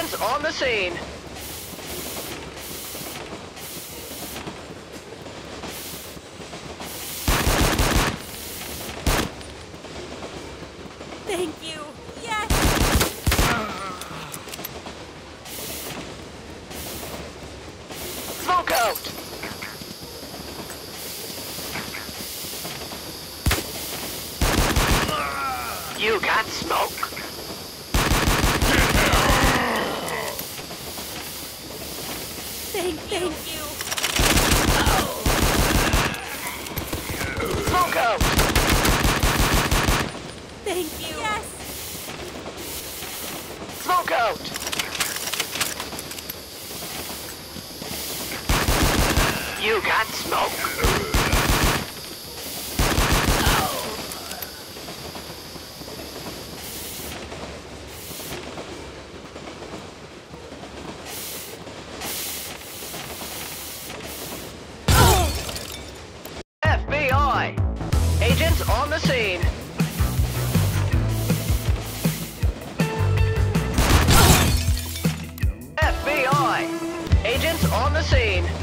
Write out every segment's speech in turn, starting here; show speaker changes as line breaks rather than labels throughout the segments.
On the scene.
thing, thing.
Smoke out!
Thank you. Yes.
Smoke out! You got smoke. on the scene. FBI! Agents on the scene.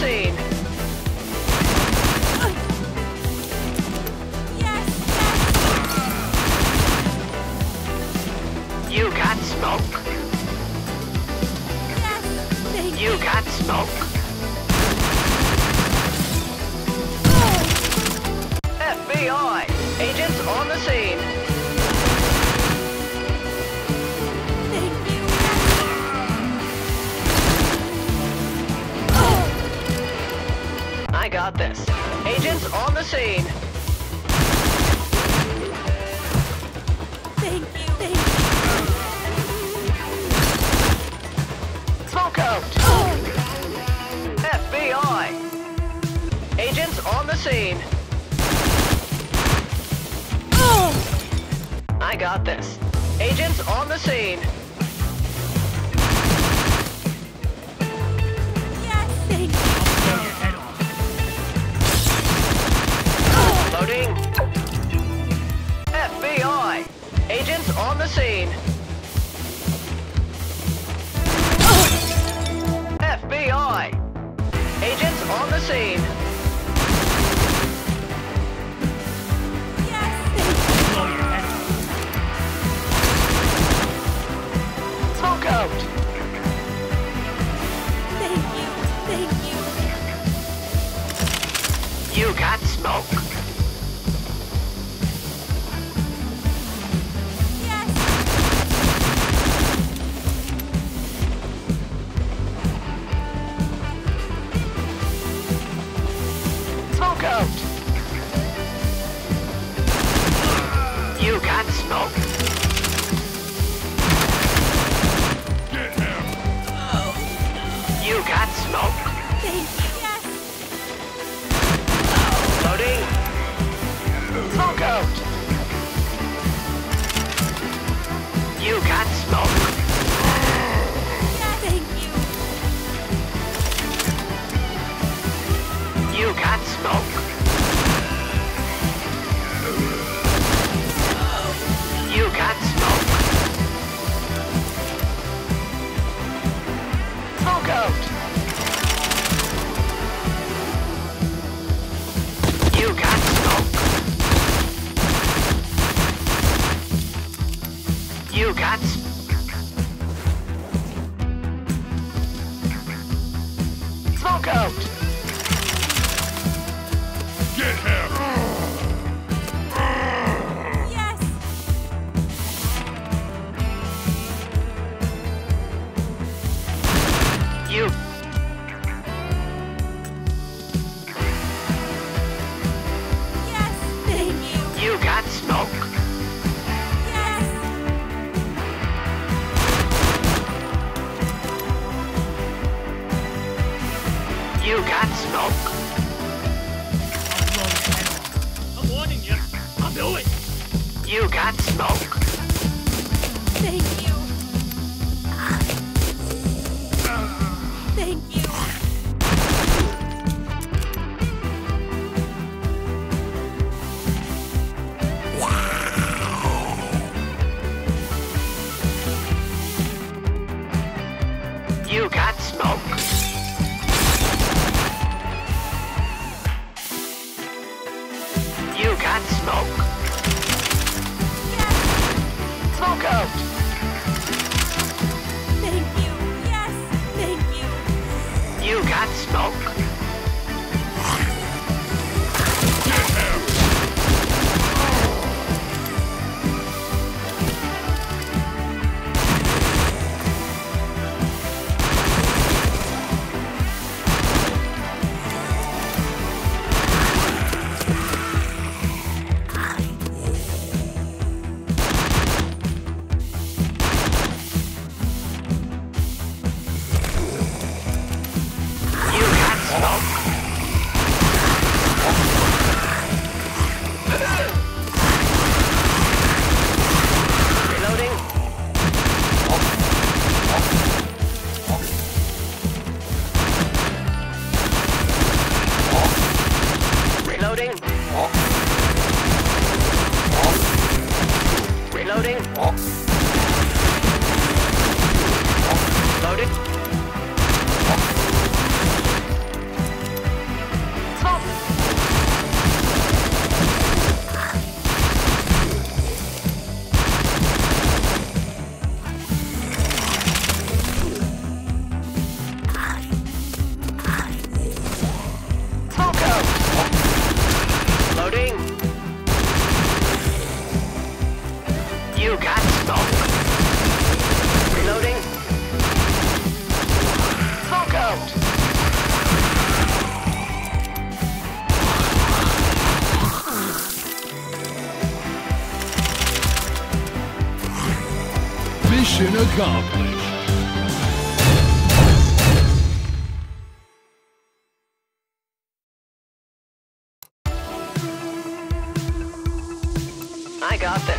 See. clean.
Thank you. Thank you.
Smoke out. Oh. FBI. Agents on the scene.
Oh.
I got this. Agents on the scene. Agents on the scene. FBI! Agents on the scene. Smoke out!
Bye. accomplished.
I got.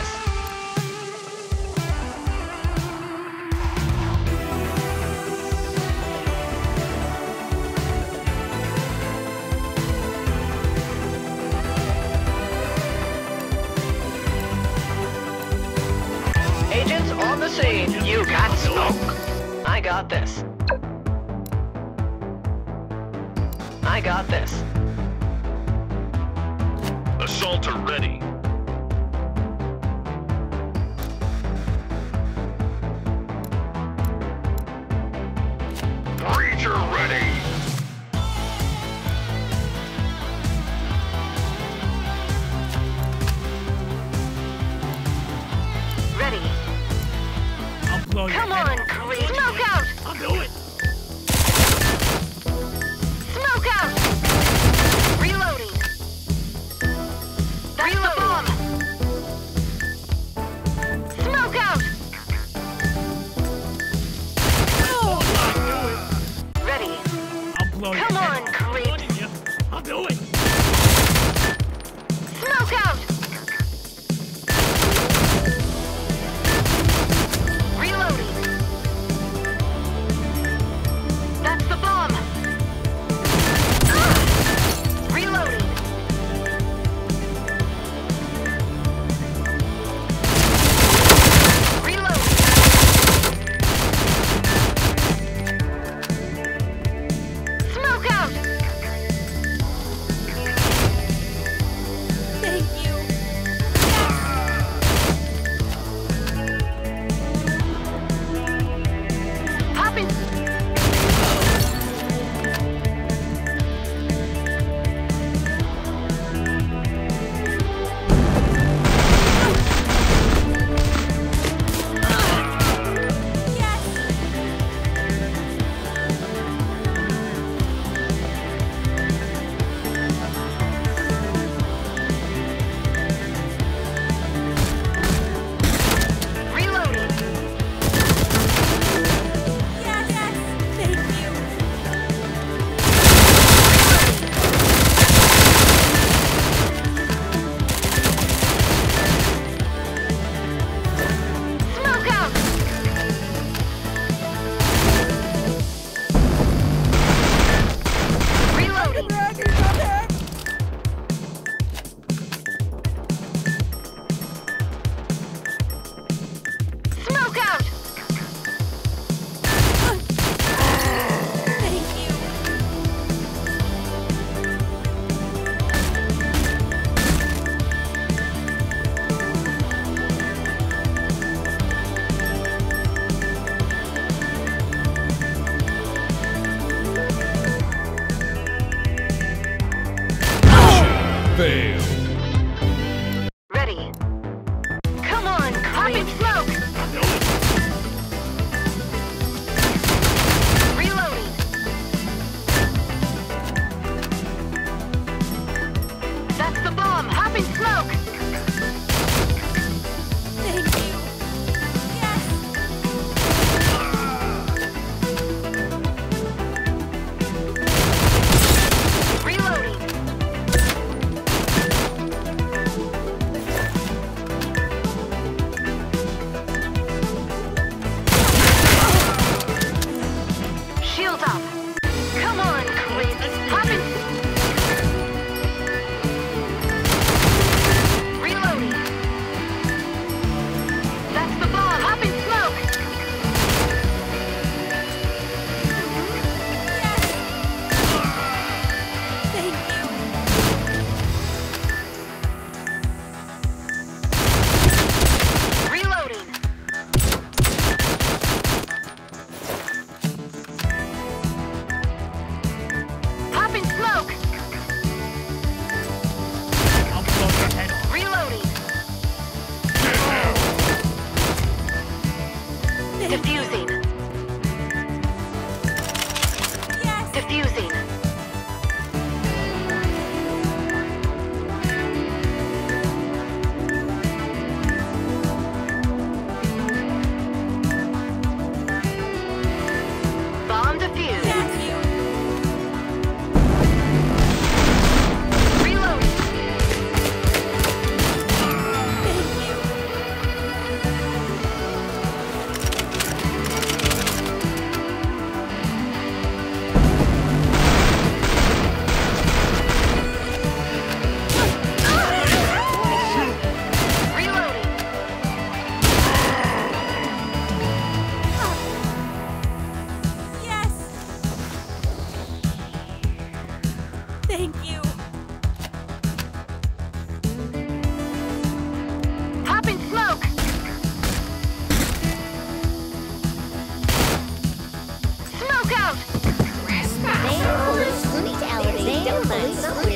Donut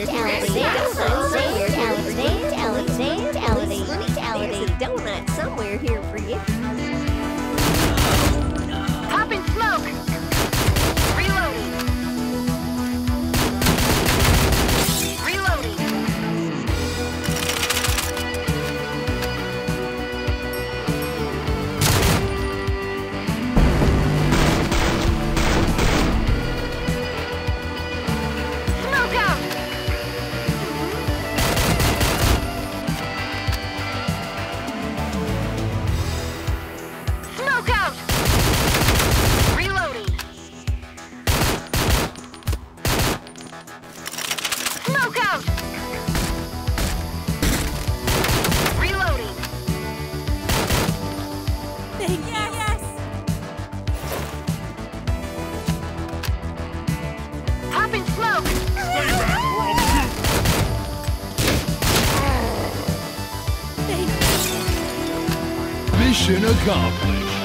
Mission accomplished.